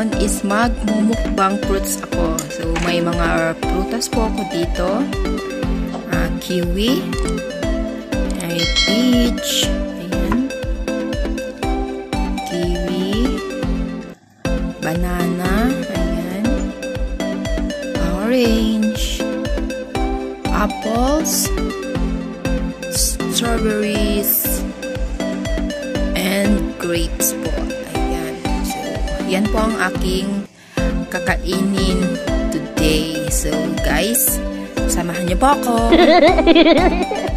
ngayon is magmumukbang fruits ako. So, may mga prutas po ako dito. Uh, kiwi. Ay, peach. Ayan. Kiwi. Banana. Ayan. Orange. Apples. Strawberries. And grapes po. Yan po ang aking kakainin today. So, guys, samahan niyo po ako.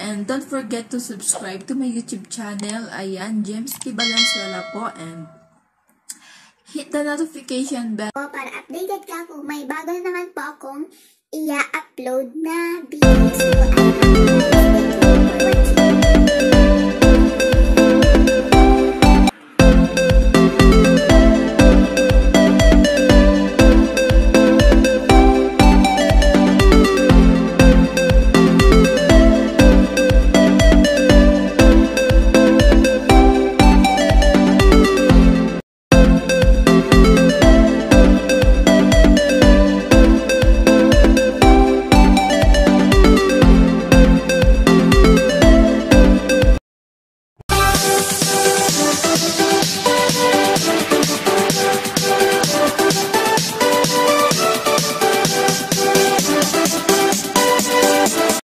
And don't forget to subscribe to my YouTube channel. Ayan, James P. Valenzuela po. And hit the notification bell. Para updated ka kung may bago naman po akong iya-upload na videos. So,